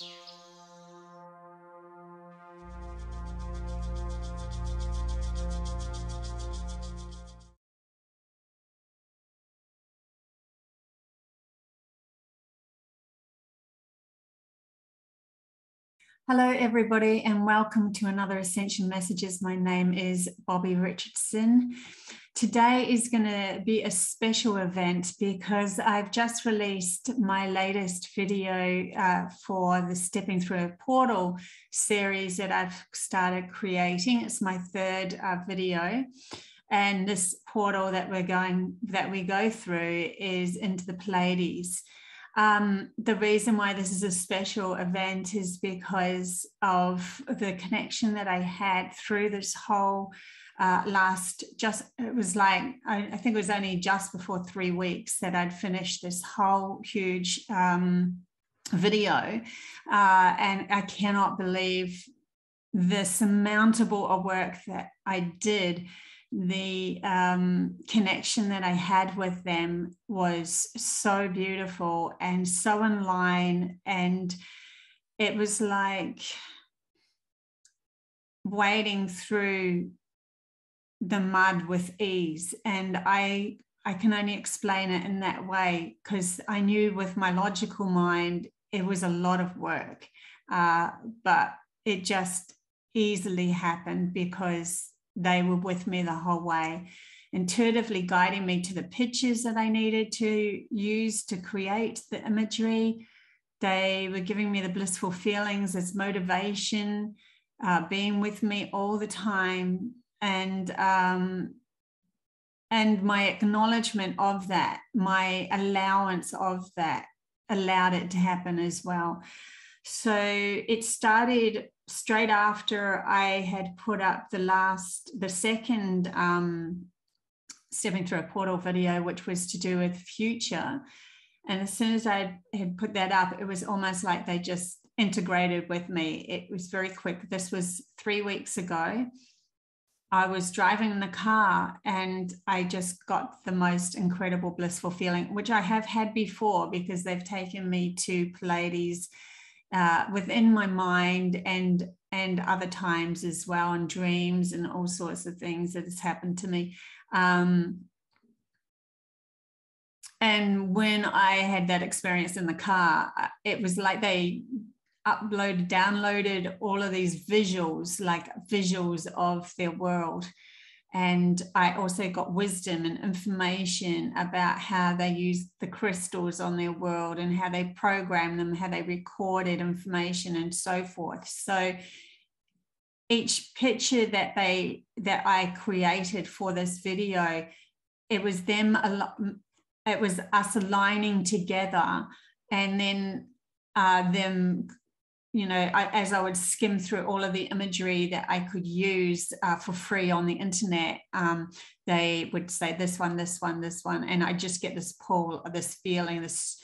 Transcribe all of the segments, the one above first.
Thank you. Hello, everybody, and welcome to another Ascension Messages. My name is Bobbie Richardson. Today is going to be a special event because I've just released my latest video uh, for the Stepping Through a Portal series that I've started creating. It's my third uh, video. And this portal that we're going that we go through is into the Pleiades. Um, the reason why this is a special event is because of the connection that I had through this whole uh, last just it was like I, I, think it was only just before three weeks that I'd finished this whole huge um, video, uh, and I cannot believe the surmountable of work that I did the um, connection that I had with them was so beautiful and so in line. And it was like wading through the mud with ease. And I I can only explain it in that way because I knew with my logical mind it was a lot of work, uh, but it just easily happened because they were with me the whole way, intuitively guiding me to the pictures that I needed to use to create the imagery. They were giving me the blissful feelings as motivation, uh, being with me all the time, and um, and my acknowledgement of that, my allowance of that, allowed it to happen as well. So it started straight after I had put up the last, the second um, stepping through a portal video, which was to do with future. And as soon as I had put that up, it was almost like they just integrated with me. It was very quick. This was three weeks ago. I was driving in the car and I just got the most incredible blissful feeling, which I have had before because they've taken me to Pleiades uh, within my mind and and other times as well and dreams and all sorts of things that has happened to me. Um, and when i had that experience in the car uh, it was like they uploaded downloaded all of these visuals like visuals of their world and I also got wisdom and information about how they use the crystals on their world and how they program them, how they recorded information and so forth. So each picture that they that I created for this video, it was them it was us aligning together and then uh, them you know, I, as I would skim through all of the imagery that I could use uh, for free on the internet, um, they would say this one, this one, this one, and I just get this pull, this feeling, this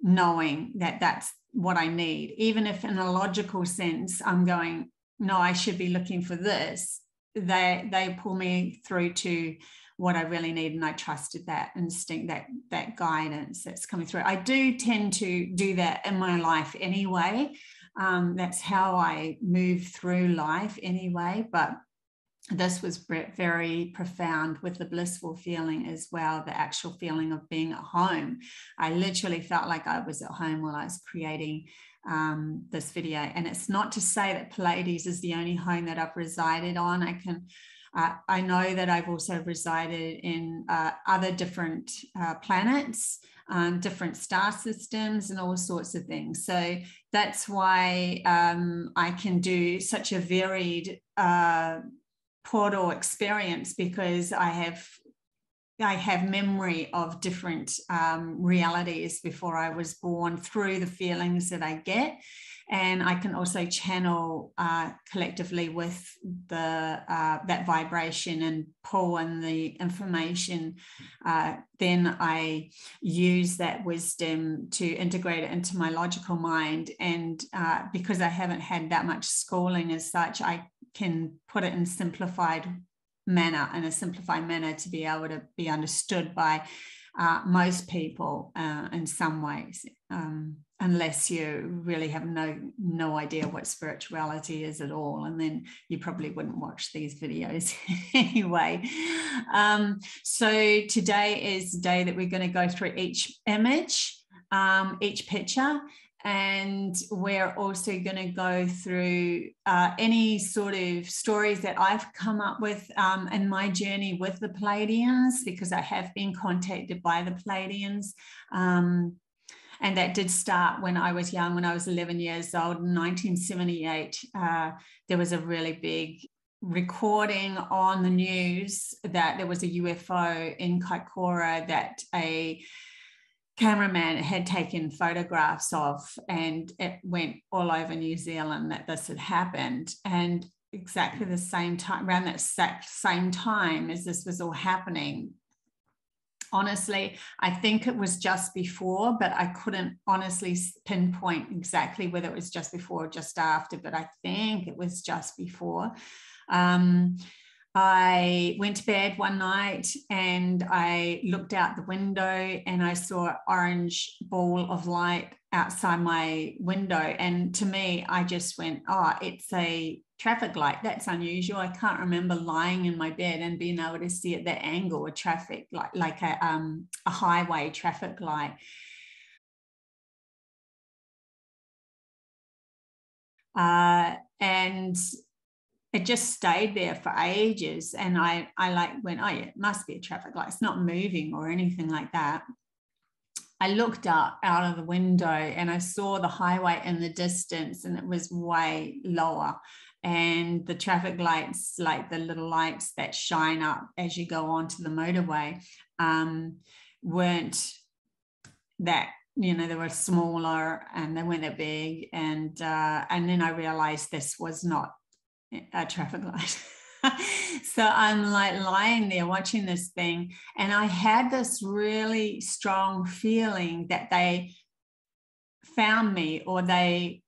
knowing that that's what I need, even if in a logical sense I'm going, no, I should be looking for this. They they pull me through to what I really need, and I trusted that instinct, that that guidance that's coming through. I do tend to do that in my life anyway. Um, that's how I move through life anyway. But this was very profound with the blissful feeling as well, the actual feeling of being at home. I literally felt like I was at home while I was creating um, this video. And it's not to say that Pleiades is the only home that I've resided on. I can uh, I know that I've also resided in uh, other different uh, planets um, different star systems and all sorts of things. So that's why um, I can do such a varied uh, portal experience because I have I have memory of different um, realities before I was born through the feelings that I get and I can also channel uh, collectively with the uh, that vibration and pull in the information. Uh, then I use that wisdom to integrate it into my logical mind, and uh, because I haven't had that much schooling as such, I can put it in simplified manner in a simplified manner to be able to be understood by uh, most people uh, in some ways. Um, unless you really have no no idea what spirituality is at all and then you probably wouldn't watch these videos anyway um, so today is the day that we're going to go through each image um, each picture and we're also going to go through uh, any sort of stories that I've come up with um, in my journey with the Pleiadians because I have been contacted by the Pleiadians. Um, and that did start when I was young, when I was 11 years old in 1978. Uh, there was a really big recording on the news that there was a UFO in Kaikoura that a cameraman had taken photographs of, and it went all over New Zealand that this had happened. And exactly the same time, around that same time as this was all happening, honestly, I think it was just before, but I couldn't honestly pinpoint exactly whether it was just before or just after, but I think it was just before. Um, I went to bed one night and I looked out the window and I saw an orange ball of light outside my window. And to me, I just went, oh, it's a traffic light. That's unusual. I can't remember lying in my bed and being able to see at that angle a traffic like like a um, a highway traffic light. Uh, and it just stayed there for ages. And I, I like went, oh yeah, it must be a traffic light. It's not moving or anything like that. I looked up out of the window and I saw the highway in the distance and it was way lower. And the traffic lights, like the little lights that shine up as you go onto the motorway, um, weren't that you know they were smaller and they weren't that big and uh, and then i realized this was not a traffic light. so I'm like lying there watching this thing, and I had this really strong feeling that they found me or they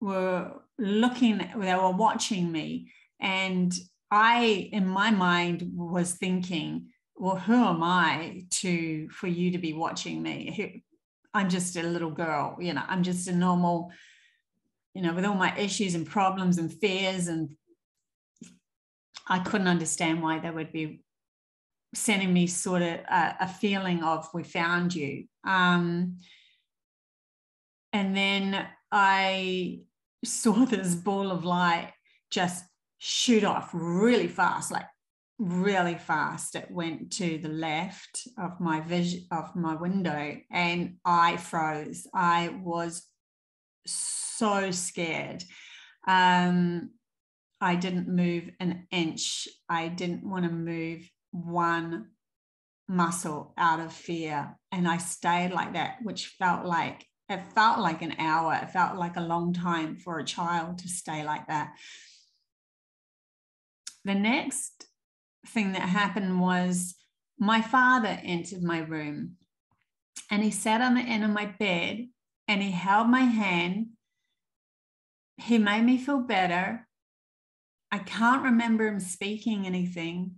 were looking, they were watching me. And I, in my mind, was thinking, well, who am I to for you to be watching me? I'm just a little girl, you know, I'm just a normal you know, with all my issues and problems and fears, and I couldn't understand why they would be sending me sort of a, a feeling of "we found you." Um, and then I saw this ball of light just shoot off really fast, like really fast. It went to the left of my vision of my window, and I froze. I was so scared. Um, I didn't move an inch. I didn't want to move one muscle out of fear. And I stayed like that, which felt like it felt like an hour. It felt like a long time for a child to stay like that. The next thing that happened was my father entered my room and he sat on the end of my bed and he held my hand he made me feel better. I can't remember him speaking anything.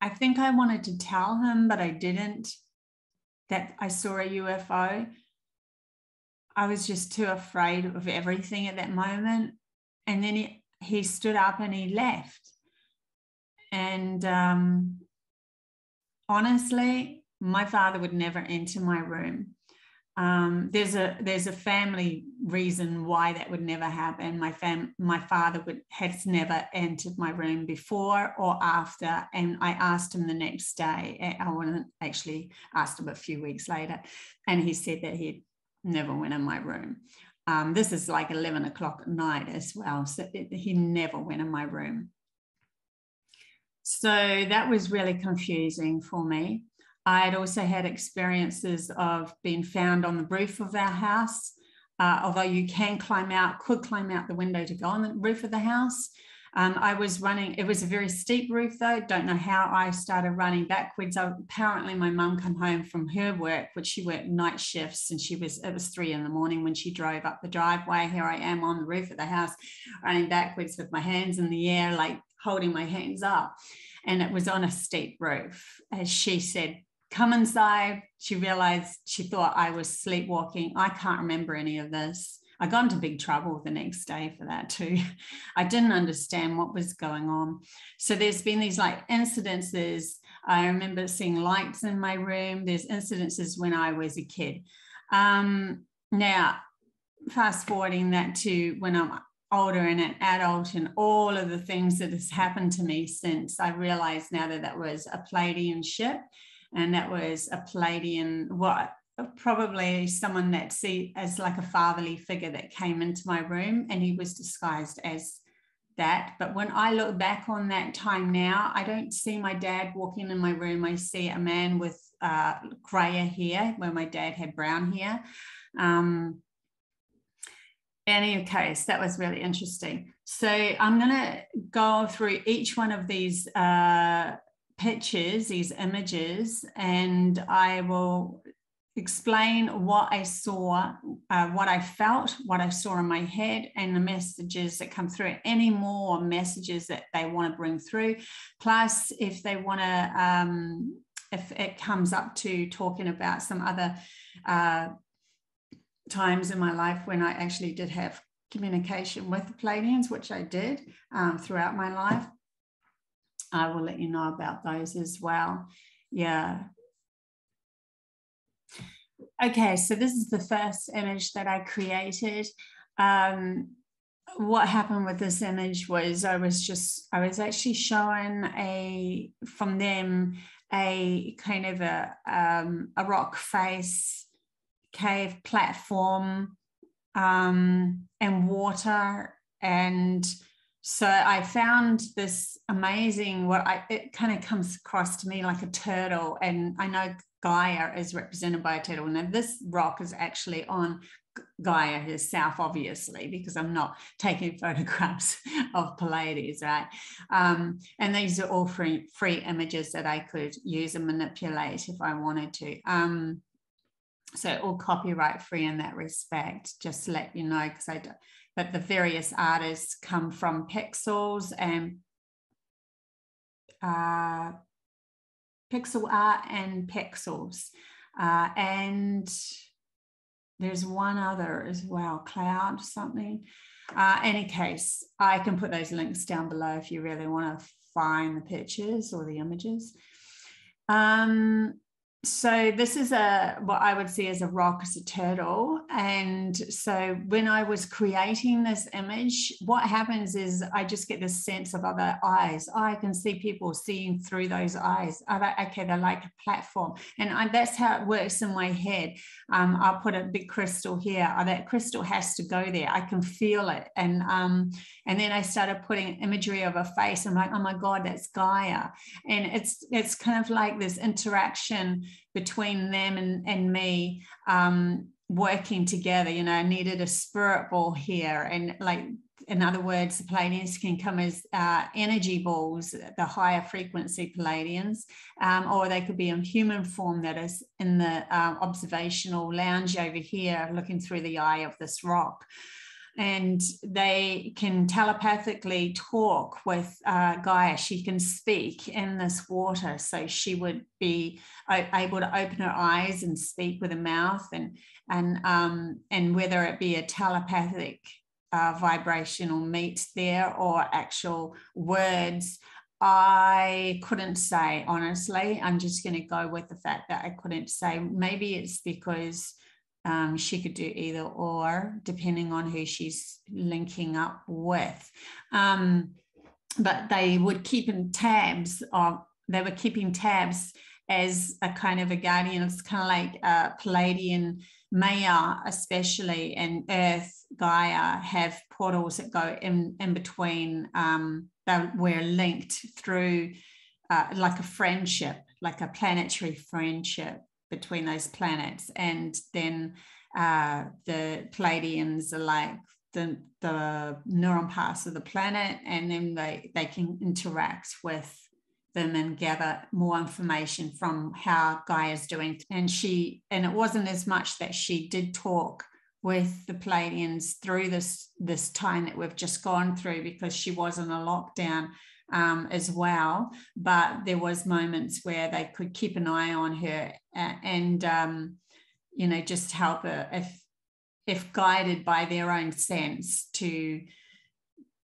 I think I wanted to tell him, but I didn't, that I saw a UFO. I was just too afraid of everything at that moment. And then he, he stood up and he left. And um, honestly, my father would never enter my room um, there's a there's a family reason why that would never happen. My fam my father would has never entered my room before or after, and I asked him the next day. I wasn't actually asked him a few weeks later, and he said that he never went in my room. Um, this is like 11 o'clock at night as well, so it, he never went in my room. So that was really confusing for me. I'd also had experiences of being found on the roof of our house, uh, although you can climb out, could climb out the window to go on the roof of the house. Um, I was running, it was a very steep roof though. Don't know how I started running backwards. I, apparently, my mum came home from her work, which she worked night shifts, and she was, it was three in the morning when she drove up the driveway. Here I am on the roof of the house, running backwards with my hands in the air, like holding my hands up. and it was on a steep roof. As she said, come inside. She realized she thought I was sleepwalking. I can't remember any of this. I got into big trouble the next day for that too. I didn't understand what was going on. So there's been these like incidences. I remember seeing lights in my room. There's incidences when I was a kid. Um, now, fast forwarding that to when I'm older and an adult and all of the things that has happened to me since I realized now that that was a Pleiadian ship and that was a Pleiadian, what probably someone that see as like a fatherly figure that came into my room and he was disguised as that. But when i look back on that time now i don't see my dad walking in my room. I see a man with uh, grayer hair where my dad had brown hair. Um, any case that was really interesting. So i'm going to go through each one of these uh, pictures these images and i will explain what I saw, uh, what I felt, what I saw in my head, and the messages that come through. Any more messages that they want to bring through. Plus, if they want to, um, if it comes up to talking about some other uh, times in my life when I actually did have communication with the Pleiadians, which I did um, throughout my life, I will let you know about those as well. Yeah, Okay, so this is the first image that I created. Um, what happened with this image was I was just, I was actually showing a, from them, a kind of a, um, a rock face cave platform um, and water. And so I found this amazing, what I, it kind of comes across to me like a turtle. And I know Gaia is represented by a turtle. Now, this rock is actually on Gaia herself, obviously, because I'm not taking photographs of Pleiades, right? Um, and these are all free, free images that I could use and manipulate if I wanted to. Um, so all copyright free in that respect, just to let you know, because I don't, but the various artists come from Pexels and uh, pixel art and pixels. Uh, and there's one other as well, cloud something. Uh, any case, I can put those links down below if you really want to find the pictures or the images. Um, so this is a what I would see as a rock as a turtle. And so when I was creating this image, what happens is I just get this sense of other eyes. I can see people seeing through those eyes. They, okay, they're like a platform. And I, that's how it works in my head. Um, I'll put a big crystal here. Oh, that crystal has to go there. I can feel it. And um, and then I started putting imagery of a face. I'm like, oh my God, that's Gaia. And it's it's kind of like this interaction between them and, and me um, working together. You know, I needed a spirit ball here. And like, in other words, the Pleiadians can come as uh, energy balls, the higher frequency Pleiadians, um, or they could be in human form that is in the uh, observational lounge over here, looking through the eye of this rock and they can telepathically talk with uh, Gaia. She can speak in this water, so she would be able to open her eyes and speak with her mouth, and and um, and whether it be a telepathic uh, vibrational meet there or actual words. I couldn't say honestly. I'm just going to go with the fact that I couldn't say. Maybe it's because um, she could do either or, depending on who she's linking up with. Um, but they would keep in tabs of, they were keeping tabs as a kind of a guardian. It's kind of like a Pleiadian Maia, especially, and Earth, Gaia have portals that go in, in between. Um, that we're linked through uh, like a friendship, like a planetary friendship between those planets. And then uh, the Pleiadians are like the, the neuron parts of the planet, and then they, they can interact with them and gather more information from how Gaia is doing. And she, and it wasn't as much that she did talk with the Pleiadians through this this time that we've just gone through because she was in a lockdown um, as well. But there was moments where they could keep an eye on her and, um, you know, just help her if if guided by their own sense to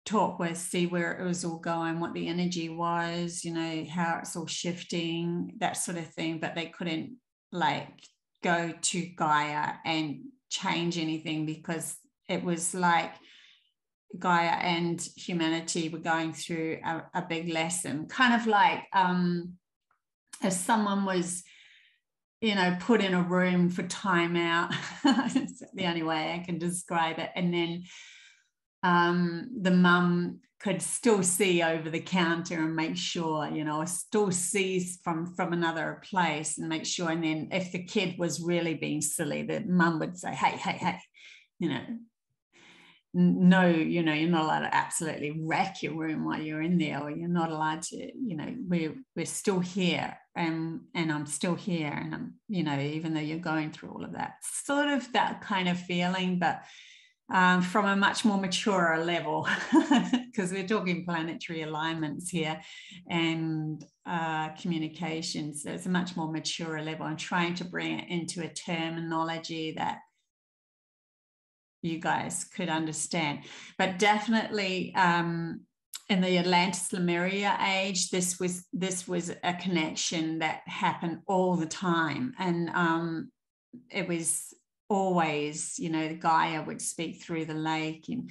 talk with, see where it was all going, what the energy was, you know, how it's all shifting, that sort of thing. But they couldn't like go to Gaia and change anything because it was like Gaia and humanity were going through a, a big lesson, kind of like um, if someone was, you know, put in a room for timeout. it's the only way I can describe it. And then um, the mum could still see over the counter and make sure, you know, still sees from from another place and make sure. And then if the kid was really being silly, the mum would say, "Hey, hey, hey, you know, no, you know, you're not allowed to absolutely wreck your room while you're in there, or you're not allowed to, you know, we're we're still here, and and I'm still here, and I'm, you know, even though you're going through all of that, sort of that kind of feeling, but um, from a much more mature level, because we're talking planetary alignments here and uh, communication. So it's a much more mature level. I'm trying to bring it into a terminology that you guys could understand. But definitely um, in the Atlantis Lemuria age, this was this was a connection that happened all the time, and um, it was always, you know, Gaia would speak through the lake and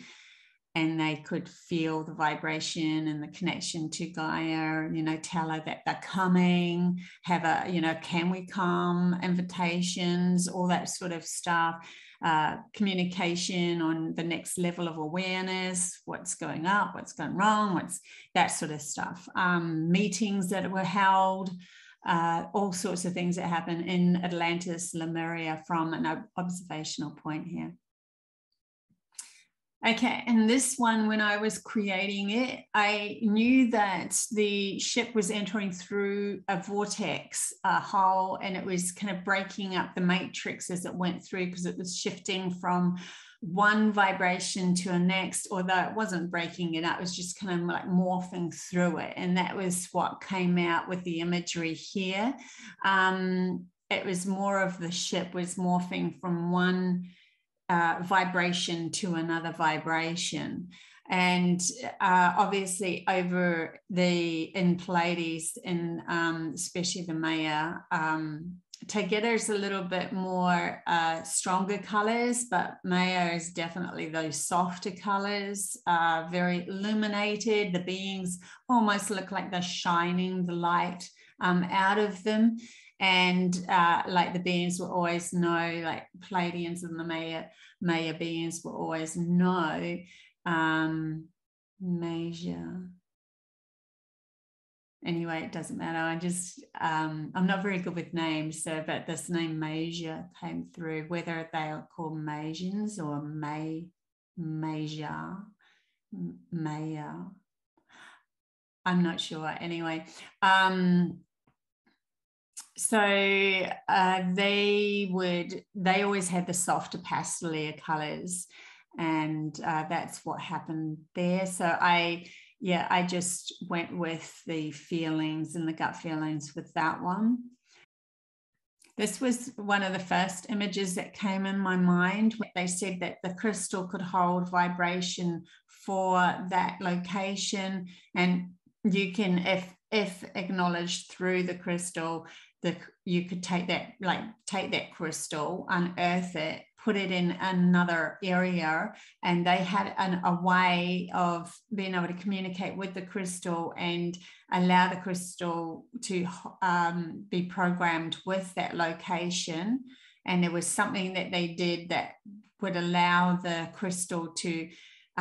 and they could feel the vibration and the connection to Gaia, you know, tell her that they're coming, have a, you know, can we come, invitations, all that sort of stuff uh, communication on the next level of awareness, what's going up, what's going wrong, what's that sort of stuff. Um, meetings that were held, uh, all sorts of things that happen in Atlantis, Lemuria from an observational point here. Okay, and this one, when I was creating it, I knew that the ship was entering through a vortex, a hole, and it was kind of breaking up the matrix as it went through because it was shifting from one vibration to a next, although it wasn't breaking it up, it was just kind of like morphing through it. And that was what came out with the imagery here. Um, it was more of the ship was morphing from one vibration to another vibration. And uh, obviously, over the in Pleiades, and um, especially the Maia, um, is a little bit more uh, stronger colors, but Maia is definitely those softer colors, uh, very illuminated. The beings almost look like they're shining the light um, out of them and uh, like the beings will always know, like Pleiadians and the Maia Maia beings will always know um, measure. Anyway, it doesn't matter. I just um, I'm not very good with names, so but this name Major came through. Whether they are called Maysians or May Major Maia, I'm not sure. Anyway, um, so uh, they would they always had the softer pastelia colors and uh, that's what happened there. So i yeah i just went with the feelings and the gut feelings with that one. This was one of the first images that came in my mind when they said that the crystal could hold vibration for that location and you can if if acknowledged through the crystal the you could take that like take that crystal unearth it put it in another area and they had an, a way of being able to communicate with the crystal and allow the crystal to um, be programmed with that location. And there was something that they did that would allow the crystal to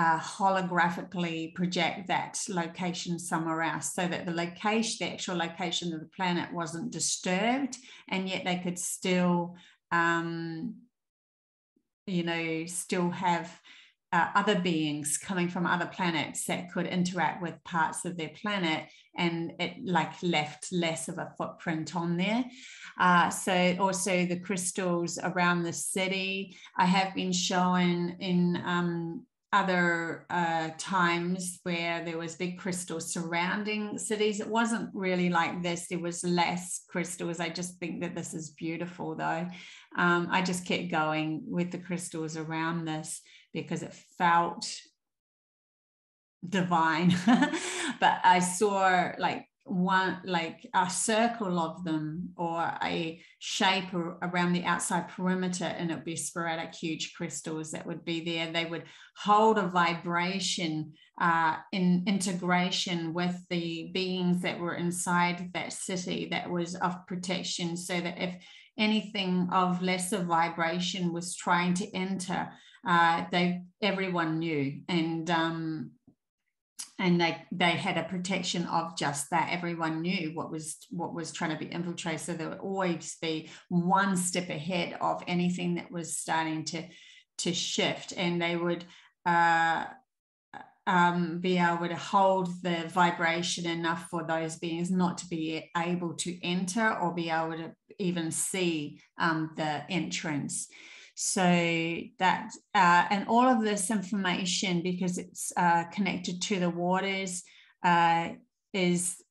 uh, holographically project that location somewhere else so that the location, the actual location of the planet wasn't disturbed, and yet they could still, um, you know, still have uh, other beings coming from other planets that could interact with parts of their planet and it like left less of a footprint on there. Uh, so also the crystals around the city i have been shown in um, other uh, times where there was big crystals surrounding cities. It wasn't really like this. There was less crystals. I just think that this is beautiful, though. Um, I just kept going with the crystals around this because it felt divine. but I saw like one like a circle of them or a shape around the outside perimeter and it would be sporadic huge crystals that would be there. They would hold a vibration uh, in integration with the beings that were inside that city that was of protection so that if anything of lesser vibration was trying to enter uh, they everyone knew. And um, and they they had a protection of just that. Everyone knew what was what was trying to be infiltrated. So there would always be one step ahead of anything that was starting to to shift. And they would uh, um, be able to hold the vibration enough for those beings not to be able to enter or be able to even see um, the entrance so that, uh, and all of this information, because it's uh, connected to the waters, uh, is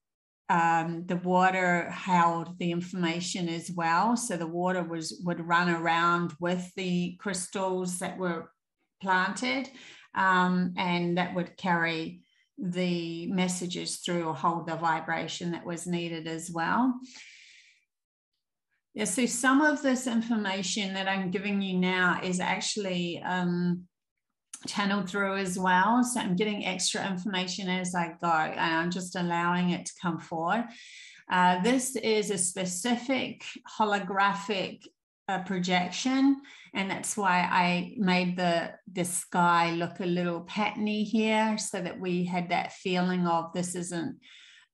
um, the water held the information as well. So the water was would run around with the crystals that were planted, um, and that would carry the messages through or hold the vibration that was needed as well. Yeah, so some of this information that I'm giving you now is actually um, channeled through as well. So I'm getting extra information as I go, and I'm just allowing it to come forward. Uh, this is a specific holographic uh, projection, and that's why I made the the sky look a little patterny here, so that we had that feeling of this isn't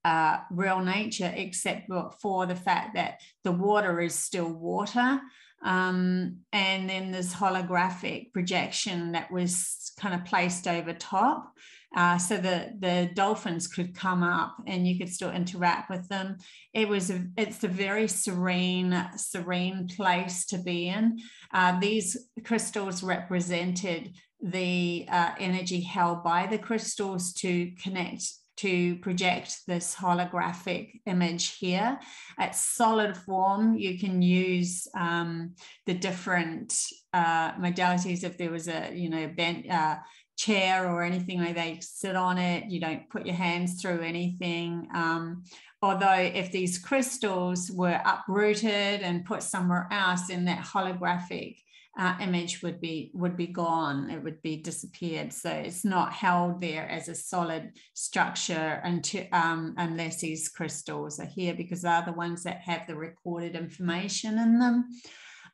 uh, real nature, except for the fact that the water is still water. Um, and then this holographic projection that was kind of placed over top. Uh, so the, the dolphins could come up and you could still interact with them. It was a, it's a very serene, serene place to be in. Uh, these crystals represented the uh, energy held by the crystals to connect to project this holographic image here. At solid form, you can use um, the different uh, modalities. If there was a, you know, bent, uh, chair or anything like that, you sit on it, you don't put your hands through anything. Um, although if these crystals were uprooted and put somewhere else, in that holographic uh, image would be would be gone. It would be disappeared. So it's not held there as a solid structure until um, unless these crystals are here because they're the ones that have the recorded information in them.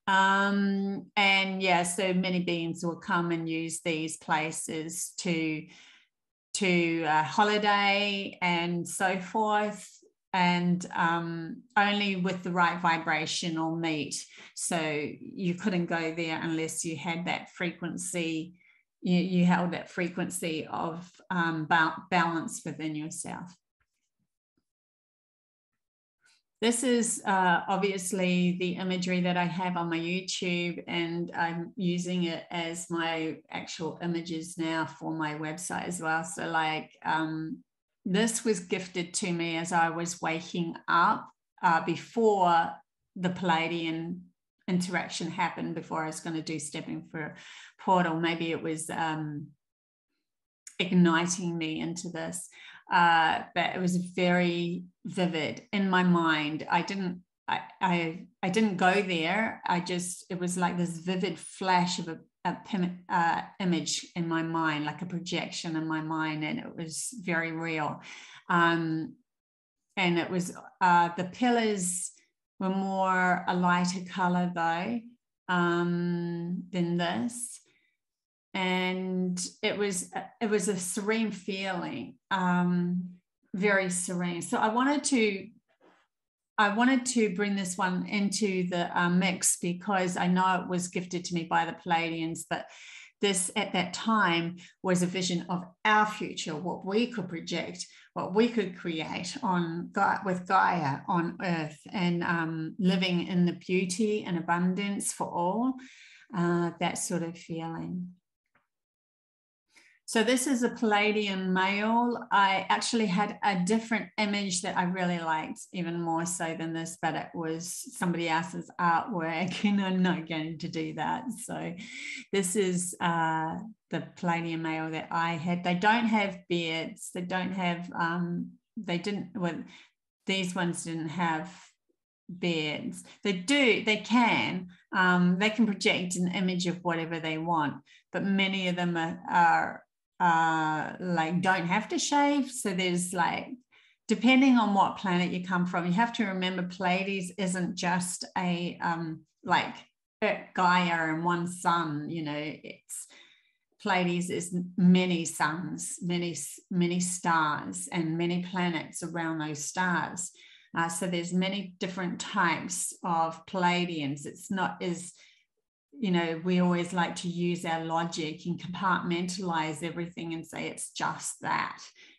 Um, and yeah so many beings will come and use these places to to uh, holiday and so forth and um, only with the right vibration or meet. So you couldn't go there unless you had that frequency, you, you held that frequency of um, ba- balance within yourself. This is uh, obviously the imagery that I have on my YouTube, and I'm using it as my actual images now for my website as well. So, like, um, this was gifted to me as I was waking up uh, before the Pleiadian interaction happened, before I was going to do stepping for portal. Maybe it was um, igniting me into this, uh, but it was very vivid in my mind. I didn't. I, I I didn't go there. I just it was like this vivid flash of a a uh, image in my mind, like a projection in my mind, and it was very real. Um, and it was uh, the pillars were more a lighter color though um, than this, and it was it was a serene feeling, um, very serene. So I wanted to I wanted to bring this one into the uh, mix because I know it was gifted to me by the Pleiadians, but this at that time was a vision of our future, what we could project, what we could create on with Gaia on Earth, and um, living in the beauty and abundance for all. Uh, that sort of feeling. So this is a Pleiadian male. I actually had a different image that I really liked, even more so than this, but it was somebody else's artwork, and I'm not going to do that. So this is uh, the Pleiadian male that I had. They don't have beards. They don't have. Um, they didn't. Well, these ones didn't have beards. They do. They can. Um, they can project an image of whatever they want, but many of them are, are uh, like don't have to shave. So there's like, depending on what planet you come from, you have to remember Pleiades isn't just a um, like Gaia and one sun, you know, it's Pleiades is many suns, many, many stars, and many planets around those stars. Uh, so there's many different types of Pleiadians. It's not as you know, we always like to use our logic and compartmentalize everything and say it's just that.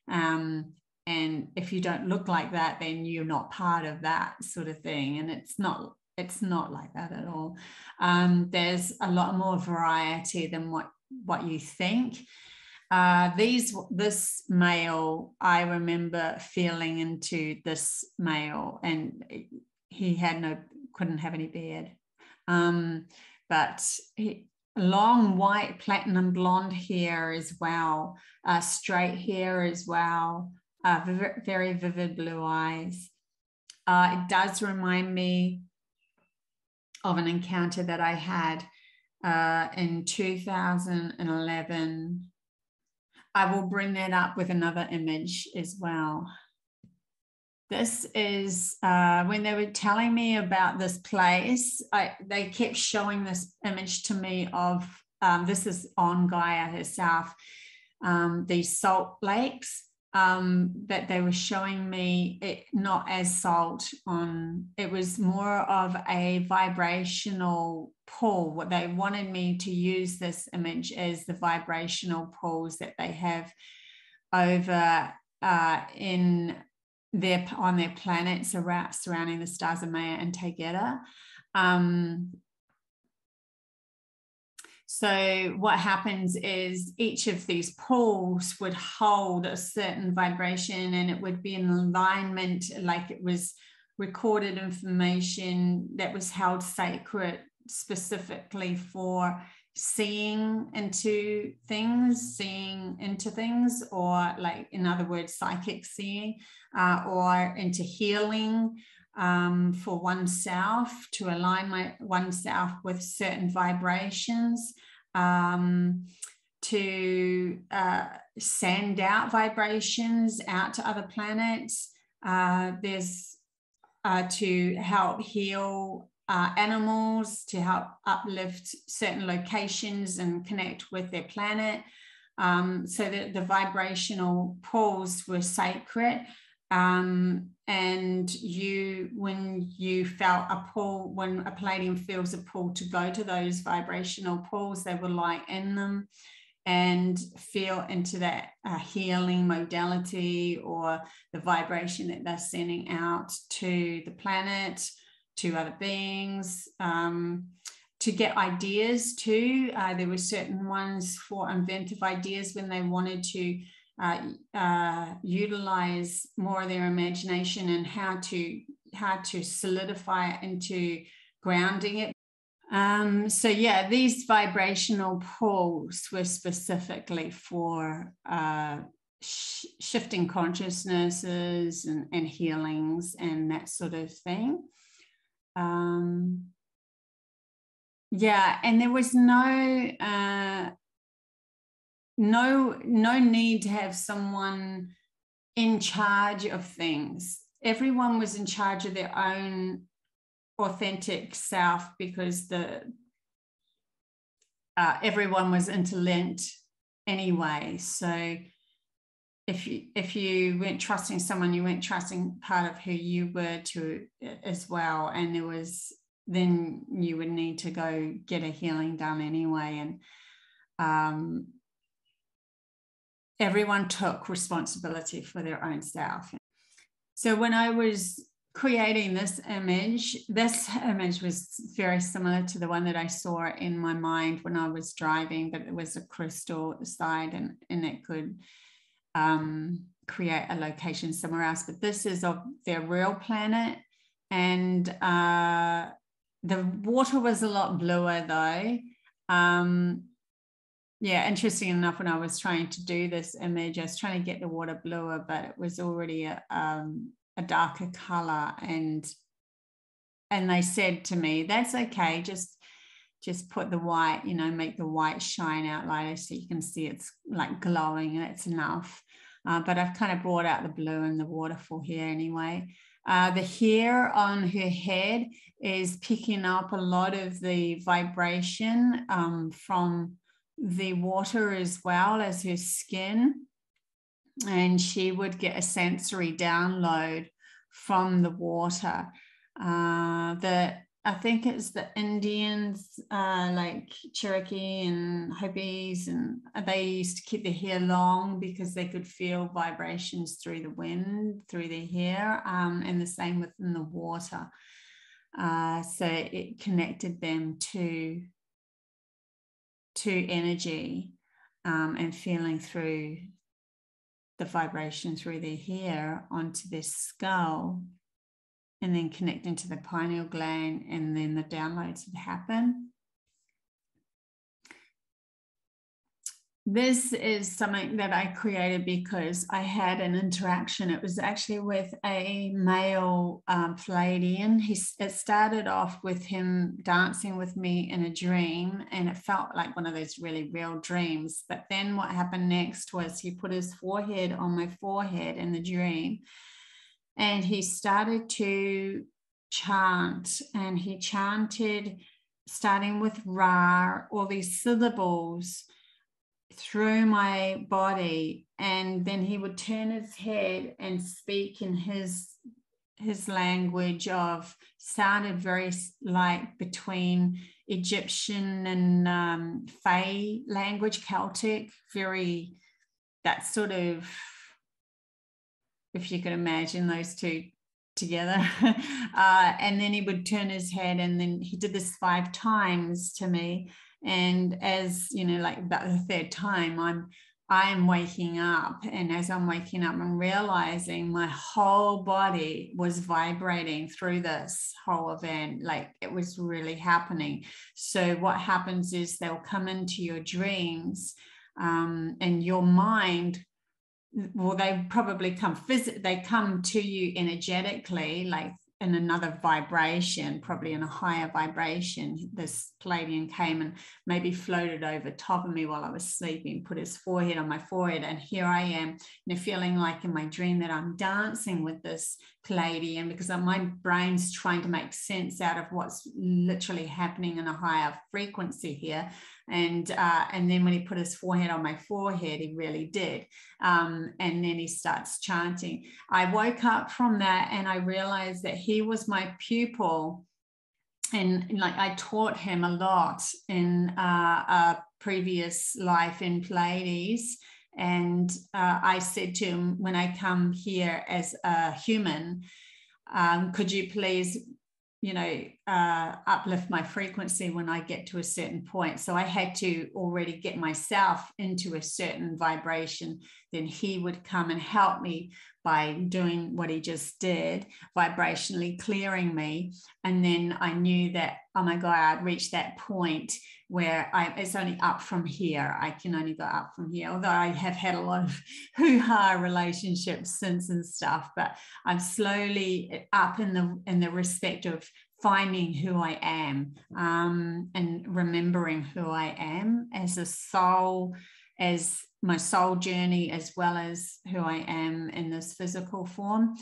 Um, and if you don't look like that, then you're not part of that sort of thing. And it's not it's not like that at all. Um, there's a lot more variety than what what you think. Uh, these this male, I remember feeling into this male, and he had no couldn't have any beard. Um, but long white platinum blonde hair as well, uh, straight hair as well, uh, very vivid blue eyes. Uh, it does remind me of an encounter that I had uh, in 2011. I will bring that up with another image as well. This is uh, when they were telling me about this place, I, they kept showing this image to me of um, this is on Gaia herself, um, these salt lakes um, that they were showing me it not as salt on it was more of a vibrational pull. What they wanted me to use this image as the vibrational pulls that they have over uh, in their on their planets around, surrounding the stars of Maia and Taygeta. Um, so what happens is each of these poles would hold a certain vibration and it would be in alignment, like it was recorded information that was held sacred specifically for seeing into things, seeing into things, or like in other words, psychic seeing, uh, or into healing um, for oneself to align my oneself with certain vibrations. Um, to uh, send out vibrations out to other planets. Uh, there's uh, to help heal uh, animals to help uplift certain locations and connect with their planet. Um, so that the vibrational pulls were sacred. Um, and you, when you felt a pull, when a Pleiadian feels a pull to go to those vibrational pulls, they will lie in them and feel into that uh, healing modality or the vibration that they're sending out to the planet to other beings, um, to get ideas too. Uh, there were certain ones for inventive ideas when they wanted to uh, uh, utilize more of their imagination and how to how to solidify it into grounding it. Um, so yeah, these vibrational pulls were specifically for uh, sh- shifting consciousnesses and, and healings and that sort of thing um, yeah, and there was no uh, no no need to have someone in charge of things. Everyone was in charge of their own authentic self because the uh, everyone was interlinked anyway. So if you if you weren't trusting someone you weren't trusting part of who you were to as well. And there was then you would need to go get a healing done anyway. And um, everyone took responsibility for their own self. So when i was creating this image, this image was very similar to the one that I saw in my mind when I was driving, but it was a crystal side and, and it could um, create a location somewhere else. But this is of their real planet. And uh, the water was a lot bluer though. Um, yeah, interesting enough, when I was trying to do this image, I was trying to get the water bluer, but it was already a, um, a darker color. And and they said to me, "That's okay. Just just put the white, you know, make the white shine out lighter so you can see it's like glowing. And that's enough." Uh, but I've kind of brought out the blue and the waterfall here anyway. Uh, the hair on her head is picking up a lot of the vibration um, from the water as well as her skin. And she would get a sensory download from the water. Uh, the I think it's the Indians, uh, like Cherokee and Hopis, and they used to keep their hair long because they could feel vibrations through the wind, through their hair, um, and the same within the water. Uh, so it connected them to to energy um, and feeling through the vibration through their hair onto their skull and then connecting to the pineal gland and then the downloads would happen this is something that I created because I had an interaction. It was actually with a male um, Pleiadian. He, it started off with him dancing with me in a dream, and it felt like one of those really real dreams. But then what happened next was he put his forehead on my forehead in the dream, and he started to chant, and he chanted starting with Ra, all these syllables through my body and then he would turn his head and speak in his his language of sounded very like between Egyptian and um, Fey language, Celtic, very that sort of, if you could imagine those two together. uh, and then he would turn his head, and then he did this five times to me. And as you know like about the third time i'm i'm waking up. And as i'm waking up i'm realizing my whole body was vibrating through this whole event. Like it was really happening. So what happens is they'll come into your dreams um, and your mind well they probably come phys- they come to you energetically like in another vibration, probably in a higher vibration, this Pleiadian came and maybe floated over top of me while I was sleeping, put his forehead on my forehead. And here I am, you know, feeling like in my dream that I'm dancing with this Pleiadian because my brain's trying to make sense out of what's literally happening in a higher frequency here and uh, and then when he put his forehead on my forehead he really did. Um, and then he starts chanting. I woke up from that and i realized that he was my pupil. And, and like i taught him a lot in uh, a previous life in pleiades. And uh, i said to him when i come here as a human um, could you please you know, uh, uplift my frequency when I get to a certain point. So I had to already get myself into a certain vibration. Then he would come and help me by doing what he just did, vibrationally clearing me. And then I knew that, oh my God, I'd reached that point where I, it's only up from here. I can only go up from here. Although I have had a lot of hoo-ha relationships since and stuff, but I'm slowly up in the in the respect of finding who I am um, and remembering who I am as a soul, as my soul journey, as well as who I am in this physical form.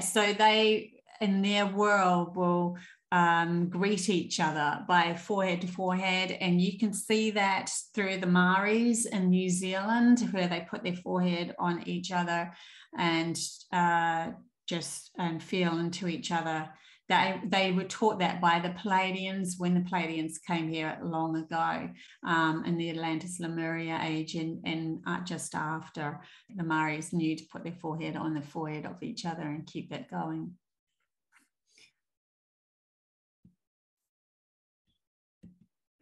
So they, in their world, will um, greet each other by forehead to forehead. And you can see that through the Maoris in New Zealand, where they put their forehead on each other and uh, just and feel into each other they, they were taught that by the Pleiadians when the Pleiadians came here long ago um, in the Atlantis Lemuria age and, and uh, just after the Maoris knew to put their forehead on the forehead of each other and keep that going.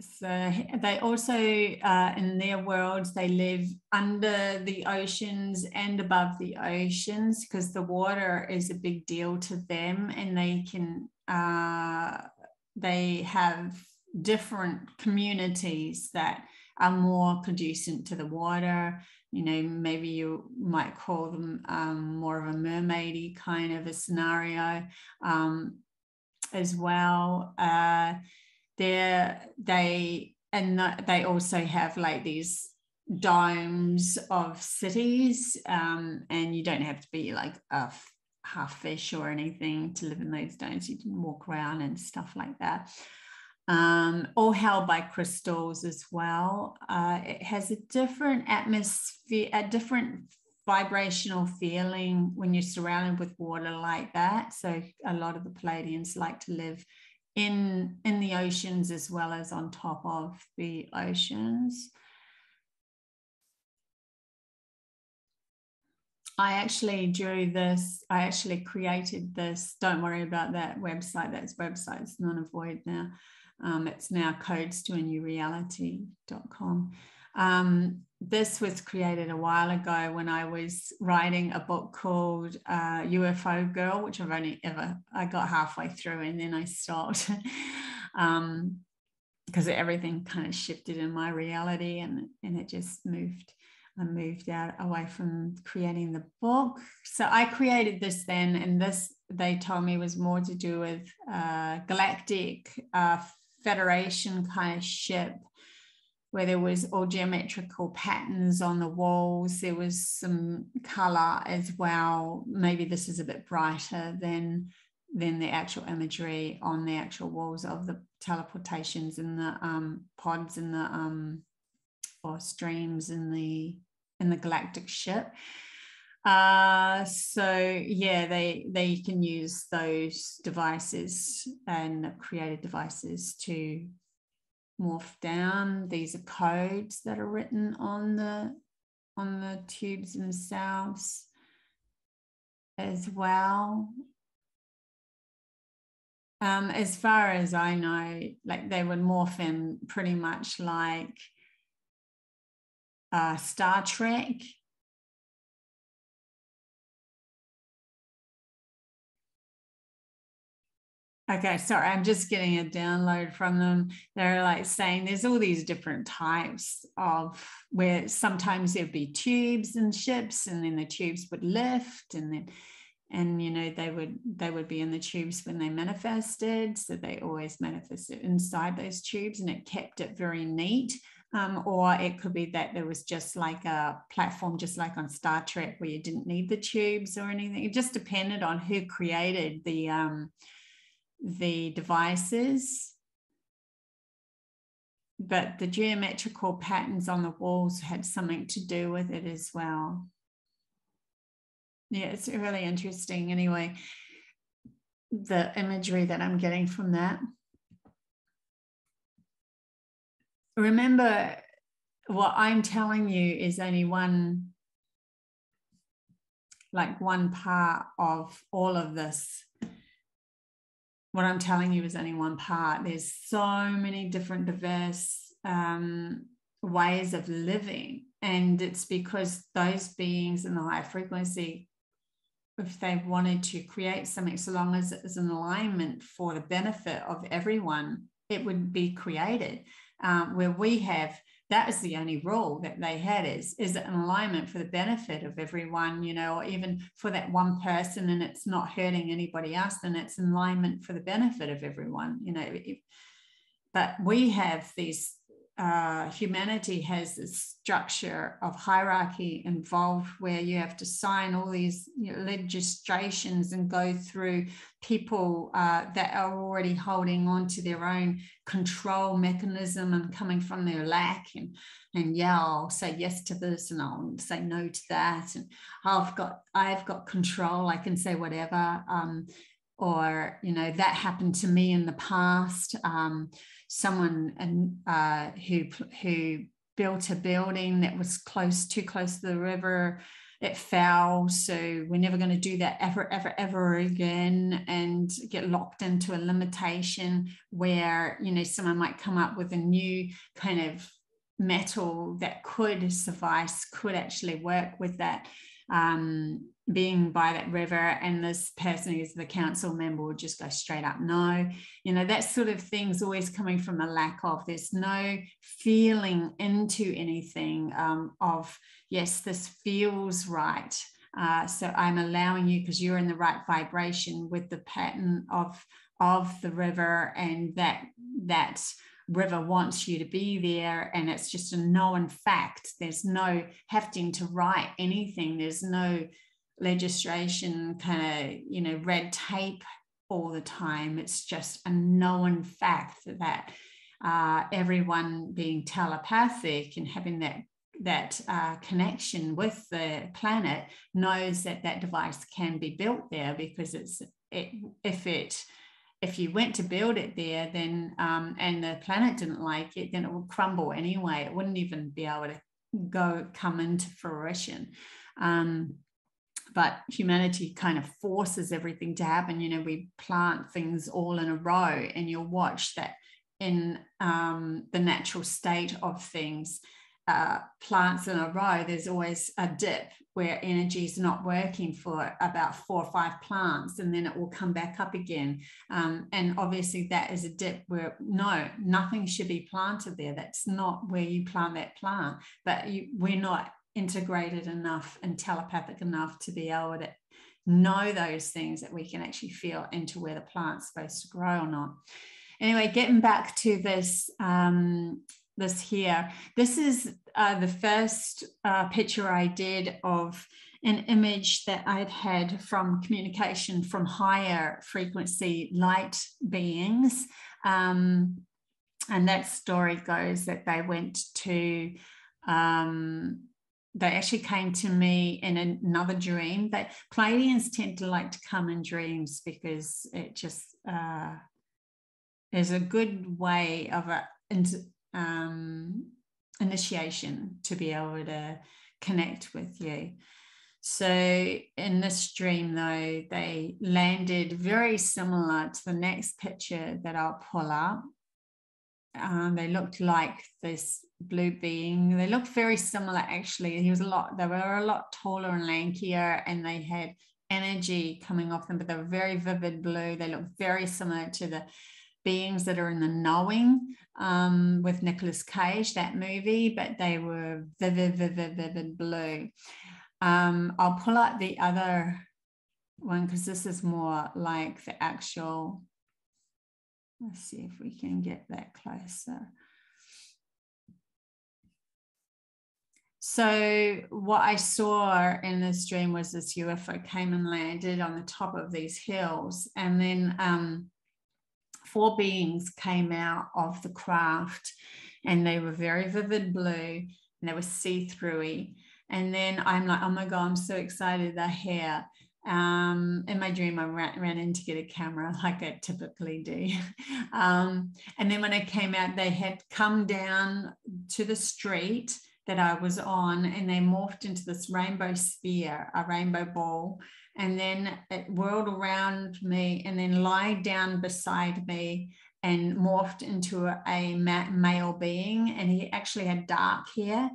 So they also uh, in their worlds they live under the oceans and above the oceans because the water is a big deal to them and they can uh, they have different communities that are more conducive to the water. You know maybe you might call them um, more of a mermaidy kind of a scenario um, as well. Uh, they they and they also have like these domes of cities um, and you don't have to be like a half fish or anything to live in those domes. You can walk around and stuff like that. Um, all held by crystals as well. Uh, it has a different atmosphere a different vibrational feeling when you're surrounded with water like that. So a lot of the pleiadians like to live in in the oceans as well as on top of the oceans. I actually drew this, I actually created this. Don't worry about that website. That's website, it's non-avoid now. Um, it's now codes Um, this was created a while ago when I was writing a book called uh, UFO Girl, which I've only ever I got halfway through and then I stopped um, because everything kind of shifted in my reality and and it just moved. I moved out away from creating the book. So I created this then, and this they told me was more to do with uh, galactic uh, federation kind of ship where there was all geometrical patterns on the walls. There was some color as well. Maybe this is a bit brighter than than the actual imagery on the actual walls of the teleportations and the um, pods and the um, or streams in the in the galactic ship. Uh, so yeah, they they can use those devices and created devices to morph down. These are codes that are written on the on the tubes themselves as well. Um, as far as I know, like they would morph in pretty much like uh, Star Trek Okay, sorry, I'm just getting a download from them. They're like saying there's all these different types of where sometimes there'd be tubes and ships, and then the tubes would lift, and then and you know they would they would be in the tubes when they manifested, so they always manifested inside those tubes, and it kept it very neat. Um, or it could be that there was just like a platform, just like on Star Trek, where you didn't need the tubes or anything. It just depended on who created the um, the devices, but the geometrical patterns on the walls had something to do with it as well. Yeah, it's really interesting. Anyway, the imagery that I'm getting from that. Remember, what I'm telling you is only one, like one part of all of this what I'm telling you is only one part. There's so many different diverse um, ways of living. And it's because those beings in the high frequency, if they wanted to create something, so long as it's an alignment for the benefit of everyone, it would be created. Um, where we have that was the only rule that they had is is it an alignment for the benefit of everyone you know or even for that one person and it's not hurting anybody else then it's an alignment for the benefit of everyone you know but we have these uh, humanity has this structure of hierarchy involved where you have to sign all these you know, legislations and go through people uh, that are already holding on to their own control mechanism and coming from their lack and and yeah I'll say yes to this and I'll say no to that and I've got I've got control I can say whatever um, or you know that happened to me in the past um, someone and uh, who who built a building that was close too close to the river it fell. So we're never going to do that ever, ever, ever again and get locked into a limitation where, you know, someone might come up with a new kind of metal that could suffice, could actually work with that um, being by that river and this person who's the council member will just go straight up no. You know that sort of thing's always coming from a lack of. There's no feeling into anything um, of yes this feels right. Uh, so i'm allowing you because you're in the right vibration with the pattern of of the river and that that river wants you to be there. And it's just a known fact. There's no having to write anything. There's no legislation kind of you know red tape all the time it's just a known fact that uh, everyone being telepathic and having that that uh, connection with the planet knows that that device can be built there because it's it, if it if you went to build it there, then um, and the planet didn't like it, then it would crumble anyway. It wouldn't even be able to go come into fruition. Um, but humanity kind of forces everything to happen. You know, we plant things all in a row, and you'll watch that in um, the natural state of things uh, plants in a row, there's always a dip where energy is not working for about four or five plants, and then it will come back up again. Um, and obviously, that is a dip where no, nothing should be planted there. That's not where you plant that plant. But you, we're not integrated enough and telepathic enough to be able to know those things that we can actually feel into where the plant's supposed to grow or not. Anyway, getting back to this um, this here. This is uh, the first uh, picture I did of an image that I'd had from communication from higher frequency light beings. Um, and that story goes that they went to, um, they actually came to me in another dream. That Pleiadians tend to like to come in dreams because it just uh, is a good way of a, um, initiation to be able to connect with you. So in this dream, though, they landed very similar to the next picture that I'll pull up. Um, they looked like this blue being. They looked very similar, actually. He was a lot. They were a lot taller and lankier, and they had energy coming off them, but they were very vivid blue. They looked very similar to the beings that are in the knowing um, with Nicolas Cage, that movie, but they were vivid, vivid, vivid blue. Um, I'll pull out the other one because this is more like the actual. Let's see if we can get that closer. So what I saw in this dream was this UFO came and landed on the top of these hills, and then um, four beings came out of the craft and they were very vivid blue and they were see-throughy. And then I'm like, oh my God, I'm so excited they're here. Um, in my dream, I ran, ran in to get a camera like I typically do. um, and then when I came out, they had come down to the street that I was on and they morphed into this rainbow sphere, a rainbow ball and then it whirled around me and then lied down beside me and morphed into a, male being. And he actually had dark hair.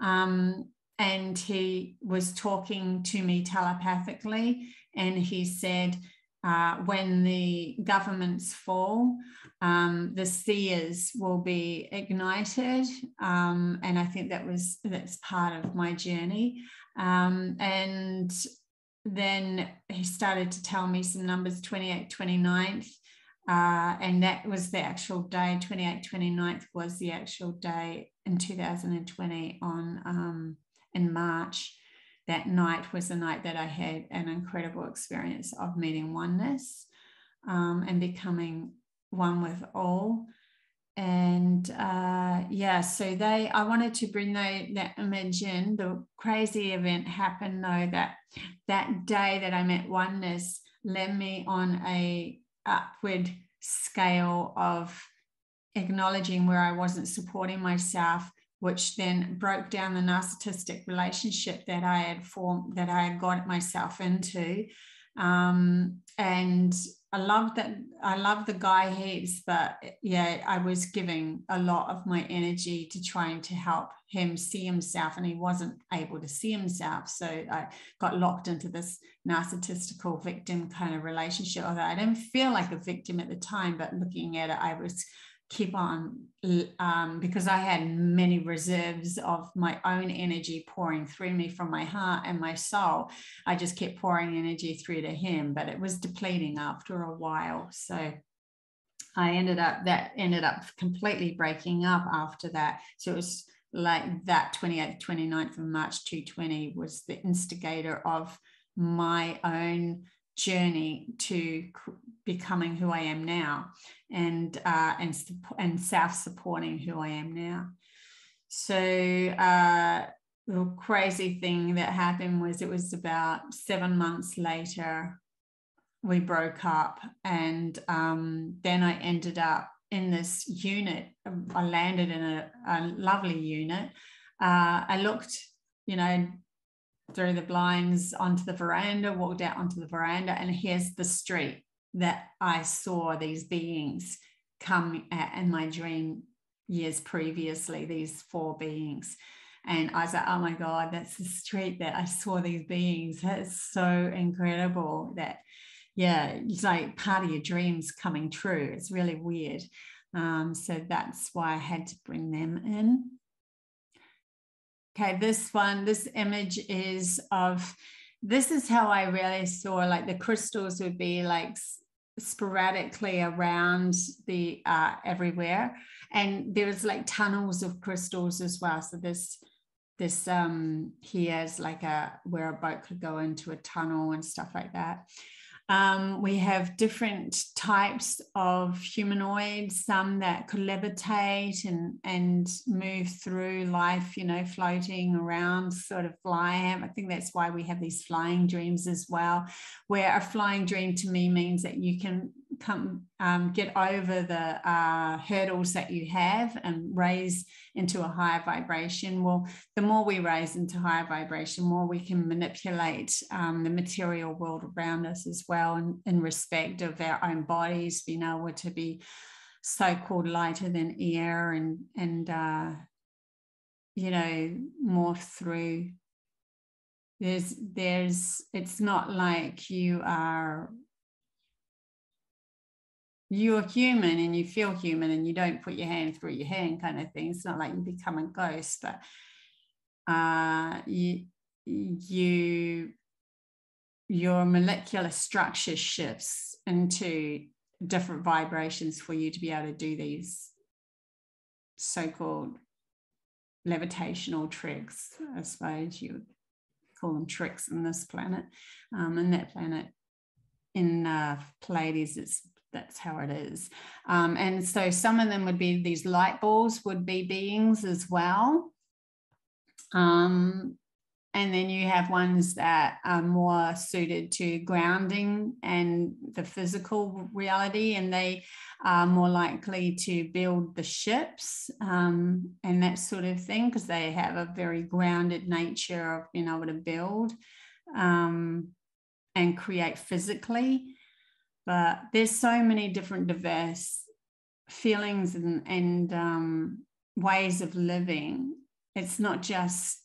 Um, and he was talking to me telepathically. And he said, uh, when the governments fall, um, the seers will be ignited. Um, and I think that was that's part of my journey. Um, and then he started to tell me some numbers 28 29th uh, and that was the actual day 28 29th was the actual day in 2020 on um, in march that night was the night that i had an incredible experience of meeting oneness um, and becoming one with all and uh, yeah, so they, I wanted to bring that image in. The crazy event happened though that that day that I met oneness led me on a upward scale of acknowledging where I wasn't supporting myself, which then broke down the narcissistic relationship that I had formed, that I had got myself into. Um, and I love that. I love the guy heaps, but yeah, I was giving a lot of my energy to trying to help him see himself, and he wasn't able to see himself. So I got locked into this narcissistical victim kind of relationship. Although I didn't feel like a victim at the time, but looking at it, I was keep on um, because I had many reserves of my own energy pouring through me from my heart and my soul. I just kept pouring energy through to him, but it was depleting after a while. So I ended up that ended up completely breaking up after that. So it was like that 28th, 29th of March 220 was the instigator of my own journey to becoming who I am now and uh, and and self supporting who I am now. So uh, the crazy thing that happened was it was about seven months later we broke up and um, then I ended up in this unit. I landed in a, a lovely unit. Uh, I looked, you know, through the blinds onto the veranda, walked out onto the veranda, and here's the street that I saw these beings come at in my dream years previously, these four beings. And I was like, oh my God, that's the street that I saw these beings. That's so incredible that, yeah, it's like part of your dreams coming true. It's really weird. Um, so that's why I had to bring them in. Okay, this one, this image is of, this is how I really saw like the crystals would be like sporadically around the uh, everywhere. And there was like tunnels of crystals as well. So this, this um here is like a where a boat could go into a tunnel and stuff like that. Um, we have different types of humanoids, some that could levitate and, and move through life, you know, floating around, sort of flying. I think that's why we have these flying dreams as well, where a flying dream to me means that you can come um, get over the uh, hurdles that you have and raise into a higher vibration well the more we raise into higher vibration more we can manipulate um, the material world around us as well in, in respect of our own bodies being able to be so-called lighter than air and and uh, you know morph through. There's there's it's not like you are you're human and you feel human and you don't put your hand through your hand kind of thing. It's not like you become a ghost, but uh, you, you your molecular structure shifts into different vibrations for you to be able to do these so-called levitational tricks. I suppose you would call them tricks in this planet. Um, and that planet in uh, Pleiades, it's that's how it is. Um, and so some of them would be these light balls would be beings as well. Um, and then you have ones that are more suited to grounding and the physical reality, and they are more likely to build the ships um, and that sort of thing because they have a very grounded nature of being able to build um, and create physically but there's so many different diverse feelings and, and um, ways of living. It's not just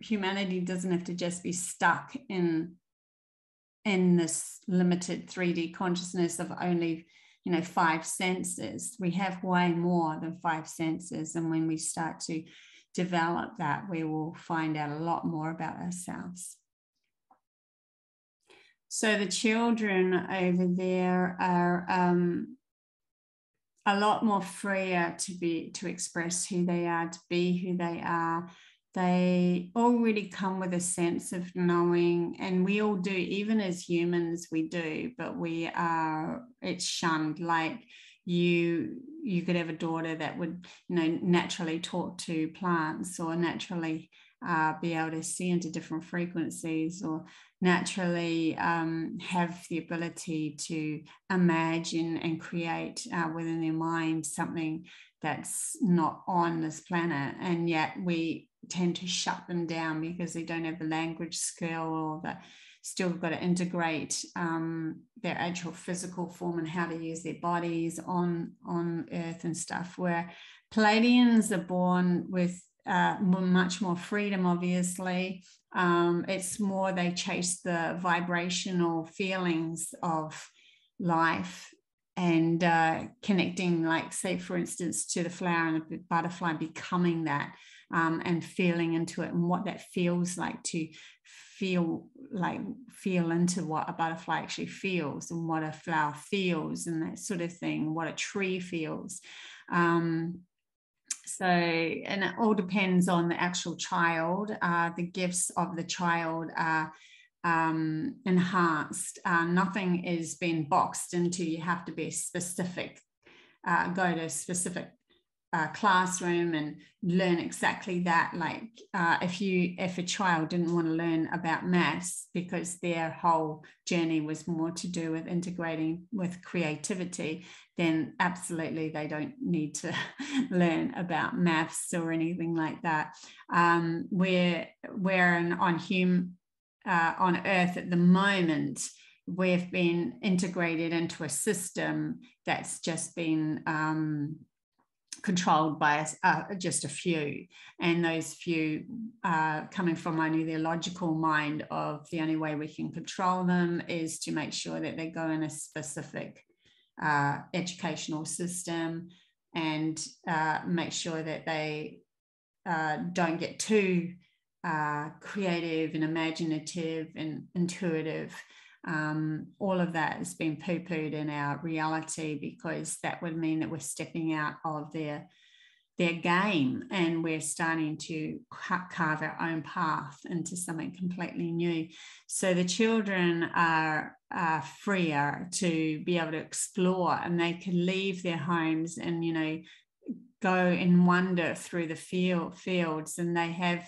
humanity doesn't have to just be stuck in in this limited 3d consciousness of only you know five senses. We have way more than five senses and when we start to develop that we will find out a lot more about ourselves so the children over there are um, a lot more freer to be to express who they are, to be who they are. They already come with a sense of knowing, and we all do, even as humans, we do, but we are it's shunned. Like you you could have a daughter that would you know naturally talk to plants or naturally uh, be able to see into different frequencies or naturally um, have the ability to imagine and create uh, within their mind something that's not on this planet. And yet we tend to shut them down because they don't have the language skill or the still got to integrate um, their actual physical form and how to use their bodies on on earth and stuff where pleiadians are born with uh, much more freedom obviously. Um, it's more they chase the vibrational feelings of life and uh, connecting, like, say, for instance, to the flower and the butterfly, becoming that um, and feeling into it and what that feels like to feel like feel into what a butterfly actually feels and what a flower feels and that sort of thing, what a tree feels. Um, so, and it all depends on the actual child. Uh, the gifts of the child are um, enhanced. Uh, nothing is being boxed into. You have to be specific. Uh, go to specific uh, classroom and learn exactly that. Like uh, if you if a child didn't want to learn about maths because their whole journey was more to do with integrating with creativity, then absolutely they don't need to learn about maths or anything like that. Um, we're we're an, on hum, uh, on Earth at the moment, we've been integrated into a system that's just been um, controlled by uh, just a few, and those few uh, coming from only their logical mind of the only way we can control them is to make sure that they go in a specific uh, educational system and uh, make sure that they uh, don't get too uh, creative and imaginative and intuitive. Um, all of that has been poo pooed in our reality because that would mean that we're stepping out of their their game and we're starting to carve our own path into something completely new. So the children are, are freer to be able to explore and they can leave their homes and, you know, go and wander through the field, fields and they have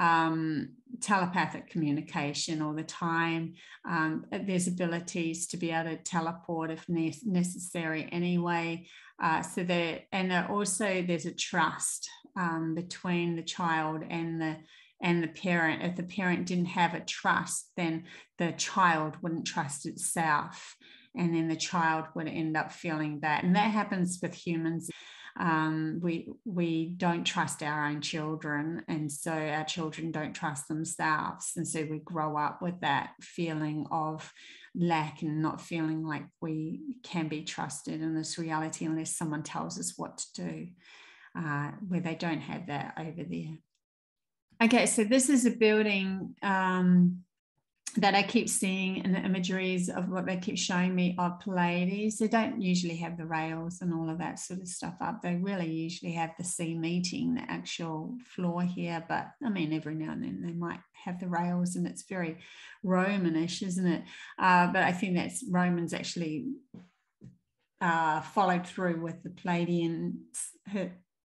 um, telepathic communication all the time. Um, there's abilities to be able to teleport if ne- necessary anyway. Uh, so there, and also there's a trust um, between the child and the and the parent. If the parent didn't have a trust, then the child wouldn't trust itself, and then the child would end up feeling that. And that happens with humans um, we we don't trust our own children and so our children don't trust themselves. And so we grow up with that feeling of lack and not feeling like we can be trusted in this reality unless someone tells us what to do uh, where they don't have that over there. Okay so this is a building um, that I keep seeing in the imageries of what they keep showing me of Pleiades. They don't usually have the rails and all of that sort of stuff up. They really usually have the sea meeting, the actual floor here. But I mean, every now and then they might have the rails, and it's very Romanish, isn't it? Uh, but I think that's Romans actually uh, followed through with the Pleiadian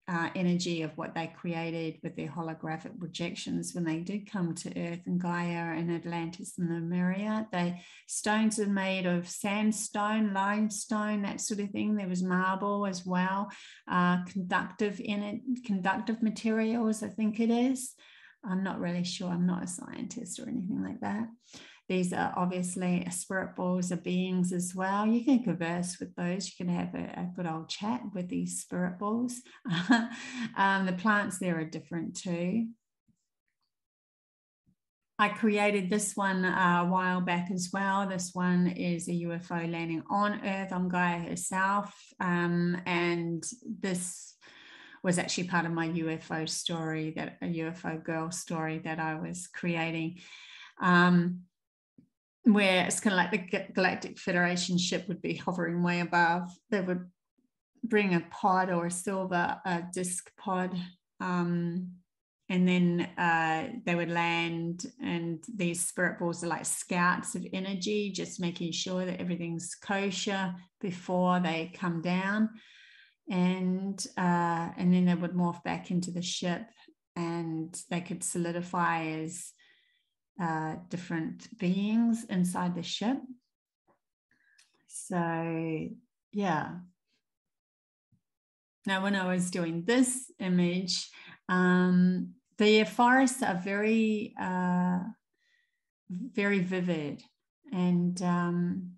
uh, energy of what they created with their holographic projections when they did come to Earth and Gaia and Atlantis and Lemuria. They stones are made of sandstone, limestone, that sort of thing. There was marble as well, uh, conductive in it, conductive materials, I think it is. I'm not really sure. I'm not a scientist or anything like that. These are obviously spirit balls of beings as well. You can converse with those. You can have a, a good old chat with these spirit balls. um, the plants there are different too. I created this one uh, a while back as well. This one is a UFO landing on Earth on Gaia herself. Um, and this was actually part of my UFO story, that a UFO girl story that I was creating. Um, where it's kind of like the Galactic Federation ship would be hovering way above. They would bring a pod or a silver a disc pod, um, and then uh, they would land. And these spirit balls are like scouts of energy, just making sure that everything's kosher before they come down. And uh, and then they would morph back into the ship, and they could solidify as uh, different beings inside the ship. So, yeah. now, when I was doing this image, um, the forests are very, uh, very vivid. And um,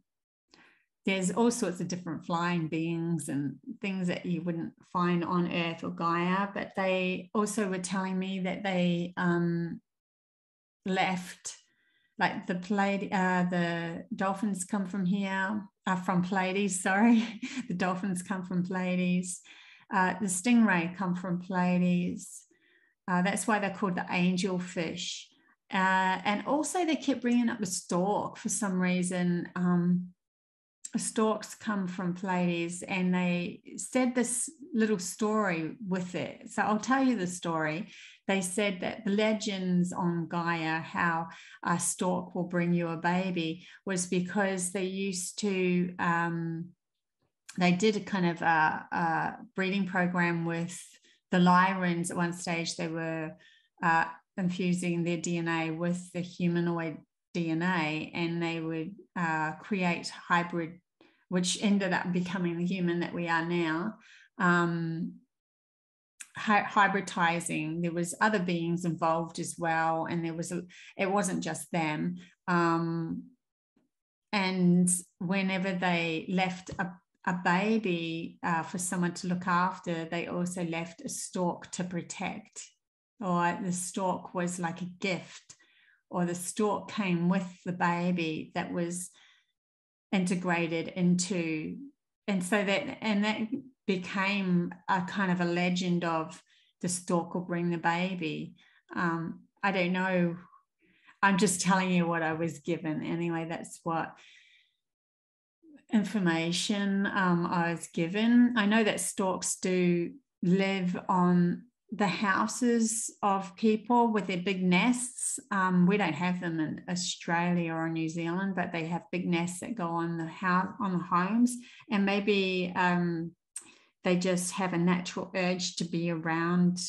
there's all sorts of different flying beings and things that you wouldn't find on Earth or Gaia. But they also were telling me that they um, left, like the Pleiades, uh, the dolphins come from here, uh, from Pleiades, sorry. the dolphins come from Pleiades. Uh, the stingray come from Pleiades. Uh, that's why they're called the angel fish. Uh, and also, they kept bringing up the stork for some reason. Um, storks come from Pleiades, and they said this little story with it. So I'll tell you the story. They said that the legends on Gaia, how a stork will bring you a baby, was because they used to um, they did a kind of a, a breeding program with the Lyrans at one stage. They were uh, infusing their DNA with the humanoid DNA, and they would uh, create hybrid, which ended up becoming the human that we are now. Um, hybridizing. There was other beings involved as well and there was a, it wasn't just them. Um, and whenever they left a a baby uh, for someone to look after, they also left a stork to protect, or the stork was like a gift, or the stork came with the baby that was integrated into, and so that and that became a kind of a legend of the stork will bring the baby. Um, I don't know. I'm just telling you what I was given. Anyway, that's what information um, I was given. I know that storks do live on the houses of people with their big nests. Um, we don't have them in Australia or New Zealand, but they have big nests that go on the house on the homes, and maybe um, they just have a natural urge to be around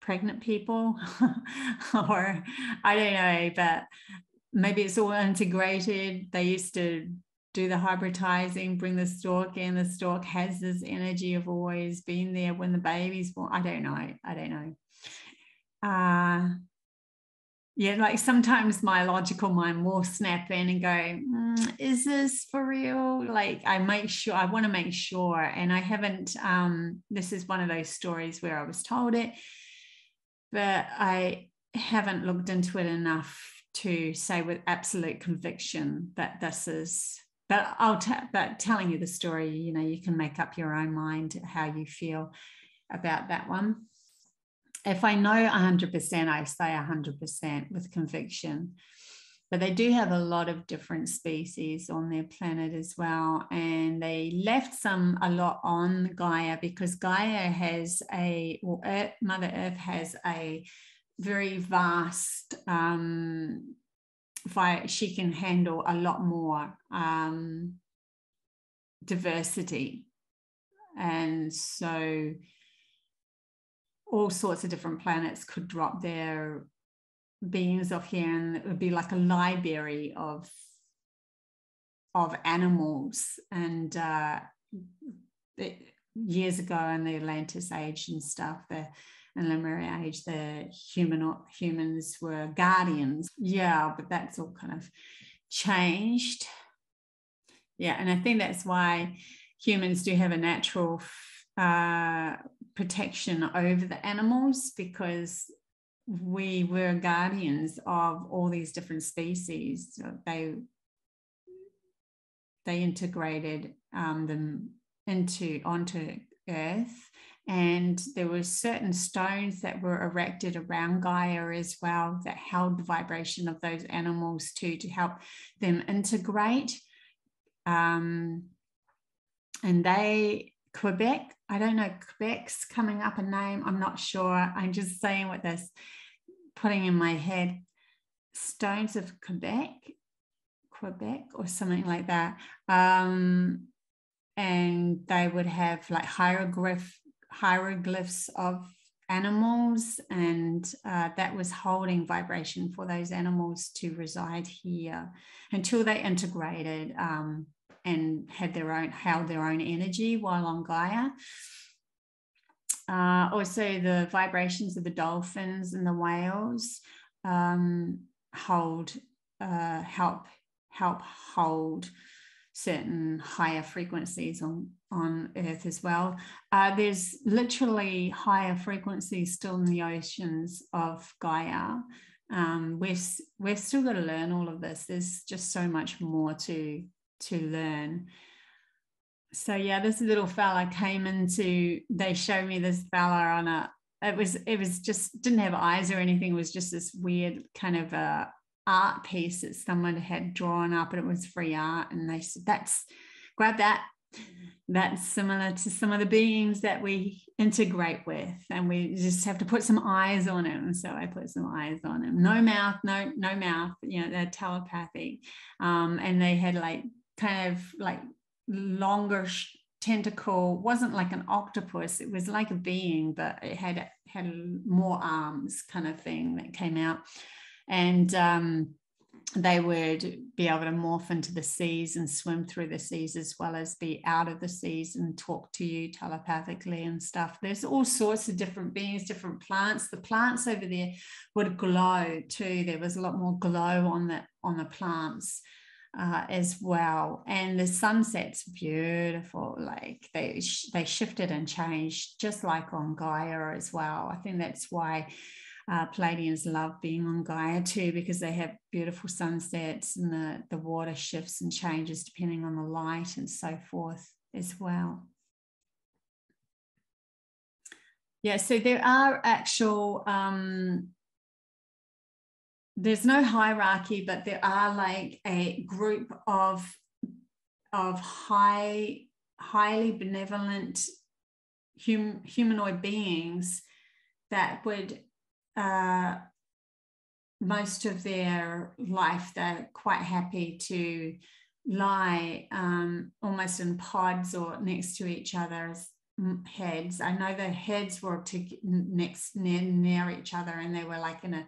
pregnant people, or I don't know, but maybe it's all integrated. They used to do the hybridizing, bring the stork in. The stork has this energy of always being there when the baby's born. I don't know. I don't know. Uh, yeah, like sometimes my logical mind will snap in and go, mm, is this for real? Like I make sure, I want to make sure. And I haven't, um, this is one of those stories where I was told it, but I haven't looked into it enough to say with absolute conviction that this is but I'll t- but telling you the story, you know, you can make up your own mind how you feel about that one. If I know 100%, I say 100% with conviction. But they do have a lot of different species on their planet as well. And they left some a lot on Gaia because Gaia has a, well, Earth, Mother Earth has a very vast um, I, she can handle a lot more um, diversity. And so all sorts of different planets could drop their beings off here and it would be like a library of of animals and uh, it, years ago in the Atlantis age and stuff the in Lemuria age, the human humans were guardians. Yeah, but that's all kind of changed. Yeah, and I think that's why humans do have a natural uh, protection over the animals because we were guardians of all these different species. They they integrated um, them into onto Earth and there were certain stones that were erected around Gaia as well that held the vibration of those animals too to help them integrate. Um, and they, Quebec, I don't know, Quebec's coming up a name, I'm not sure. I'm just saying what this putting in my head. Stones of Quebec, Quebec, or something like that. Um, and they would have like hieroglyph hieroglyphs of animals, and uh, that was holding vibration for those animals to reside here until they integrated um, and had their own held their own energy while on Gaia. uh, also the vibrations of the dolphins and the whales um, hold uh, help help hold certain higher frequencies on on earth as well. Uh, there's literally higher frequencies still in the oceans of gaia. Um, we've we've still got to learn all of this. There's just so much more to to learn. So yeah this little fella came into they showed me this fella on a it was it was just didn't have eyes or anything. It was just this weird kind of a art piece that someone had drawn up and it was free art. And they said that's grab that. That's similar to some of the beings that we integrate with. And we just have to put some eyes on him so i put some eyes on him no mouth no no mouth. You know they're telepathic. Um, and they had like kind of like longer tentacle wasn't like an octopus it was like a being but it had had more arms kind of thing that came out and um, they would be able to morph into the seas and swim through the seas as well as be out of the seas and talk to you telepathically and stuff. There's all sorts of different beings, different plants. The plants over there would glow too. There was a lot more glow on the on the plants uh, as well. And the sunset's beautiful. Like they they shifted and changed just like on Gaia as well. I think that's why uh, Pleiadians love being on Gaia too because they have beautiful sunsets and the, the water shifts and changes depending on the light and so forth as well. Yeah, so there are actual, um, there's no hierarchy, but there are like a group of, of high, highly benevolent hum, humanoid beings that would uh, most of their life they're quite happy to lie um, almost in pods or next to each other's heads. I know the heads were to next near, near each other, and they were like in a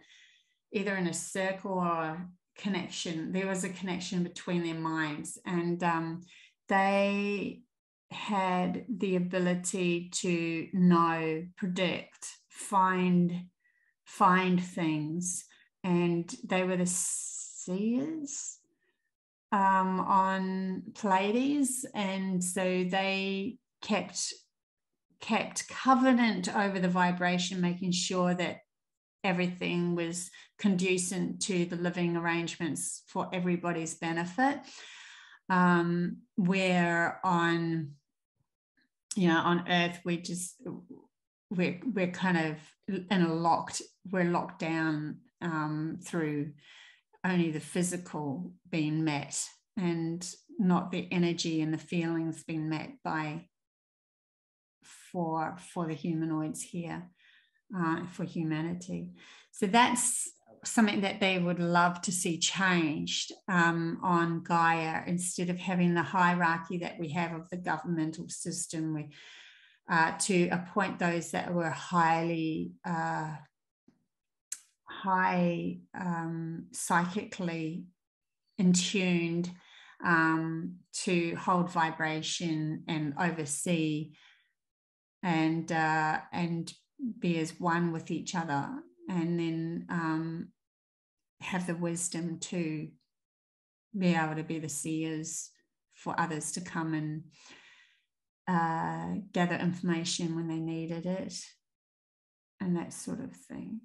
either in a circle or connection. There was a connection between their minds, and um, they had the ability to know, predict, find find things. And they were the seers um, on Pleiades. And so they kept kept covenant over the vibration, making sure that everything was conducive to the living arrangements for everybody's benefit. Um, where on, you know, on Earth, we just we're we're kind of in a locked we're locked down um, through only the physical being met and not the energy and the feelings being met by for for the humanoids here uh, for humanity. So that's something that they would love to see changed um, on gaia. Instead of having the hierarchy that we have of the governmental system we uh, to appoint those that were highly uh, high um, psychically intuned um, to hold vibration and oversee and uh, and be as one with each other and then um, have the wisdom to be able to be the seers for others to come and uh, gather information when they needed it and that sort of thing.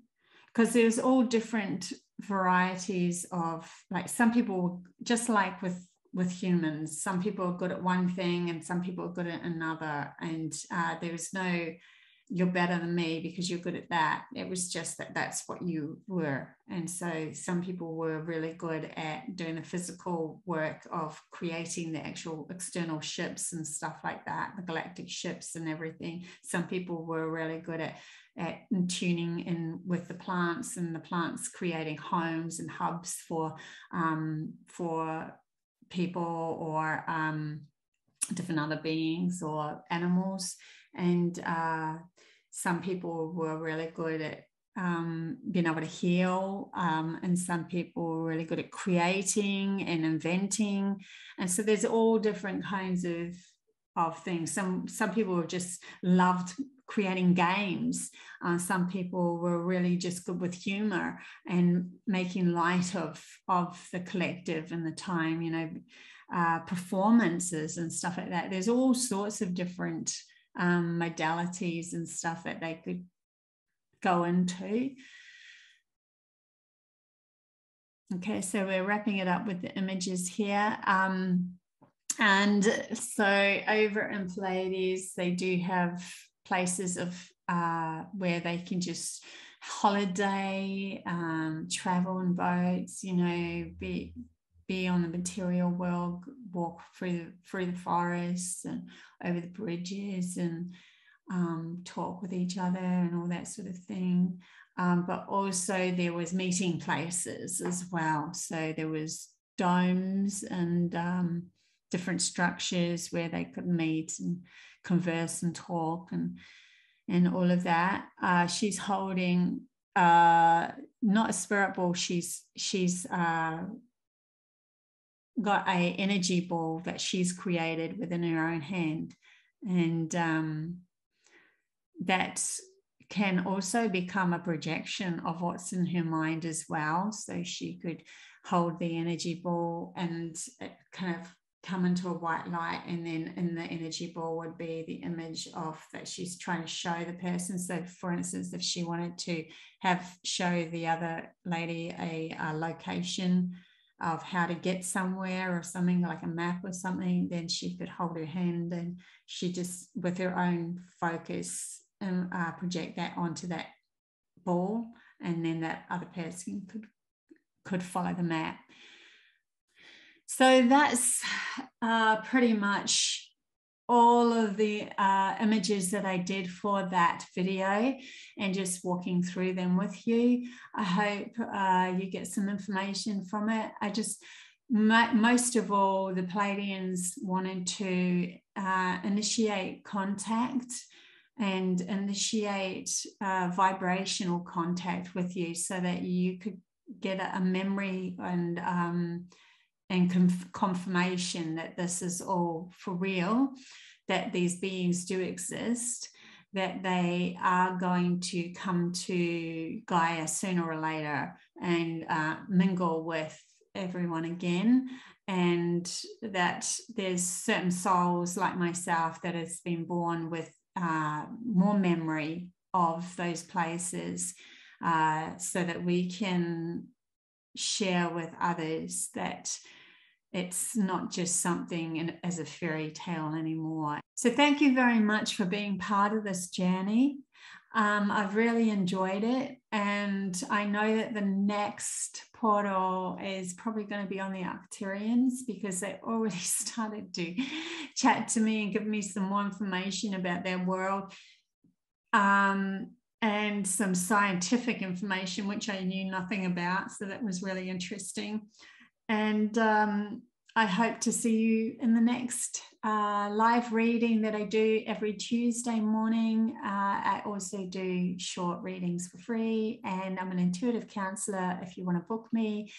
Because there's all different varieties of like some people just like with with humans some people are good at one thing and some people are good at another and uh, there's no you're better than me because you're good at that. It was just that that's what you were. And so some people were really good at doing the physical work of creating the actual external ships and stuff like that, the galactic ships and everything. Some people were really good at, at tuning in with the plants and the plants creating homes and hubs for, um, for people or um, different other beings or animals and uh, some people were really good at um, being able to heal, um, and some people were really good at creating and inventing. And so there's all different kinds of of things. Some some people just loved creating games. Uh, some people were really just good with humor and making light of, of the collective and the time, you know, uh, performances and stuff like that. There's all sorts of different um, modalities and stuff that they could go into. Okay, so we're wrapping it up with the images here. Um, and so over in Pleiades, they do have places of uh, where they can just holiday, um, travel in boats, you know, be be on the material world, walk through the, through the forests and over the bridges and um, talk with each other and all that sort of thing. Um, but also there was meeting places as well. So there was domes and um, different structures where they could meet and converse and talk and and all of that. Uh, she's holding uh, not a spirit ball. She's she's uh, got a energy ball that she's created within her own hand, and um, that can also become a projection of what's in her mind as well. So she could hold the energy ball and kind of come into a white light. And then in the energy ball would be the image of that she's trying to show the person. So for instance if she wanted to have show the other lady a, a location of how to get somewhere or something like a map or something then she could hold her hand and she just with her own focus and uh, project that onto that ball and then that other person could could follow the map. So that's uh, pretty much all of the uh, images that I did for that video and just walking through them with you. I hope uh, you get some information from it. I just, most of all, the Pleiadians wanted to uh, initiate contact and initiate uh, vibrational contact with you so that you could get a, memory and um, and conf- confirmation that this is all for real, that these beings do exist, that they are going to come to Gaia sooner or later and uh, mingle with everyone again. And that there's certain souls like myself that has been born with uh, more memory of those places uh, so that we can share with others that it's not just something in, as a fairy tale anymore. So, thank you very much for being part of this journey. Um, I've really enjoyed it, and I know that the next portal is probably going to be on the Arcturians because they already started to chat to me and give me some more information about their world. Um, and some scientific information, which I knew nothing about. So that was really interesting. And um, I hope to see you in the next uh, live reading that I do every Tuesday morning. Uh, I also do short readings for free, and I'm an intuitive counselor. If you want to book me,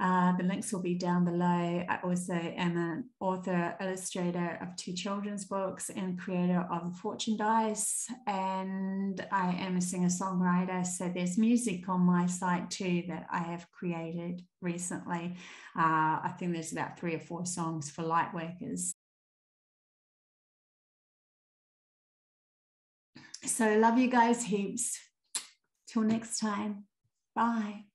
uh, the links will be down below. I also am an author, illustrator of two children's books, and creator of Fortune Dice. And I am a singer songwriter. So there's music on my site too that I have created recently. Uh, I think there's about three or four songs for light workers. So love you guys heaps. Till next time. Bye.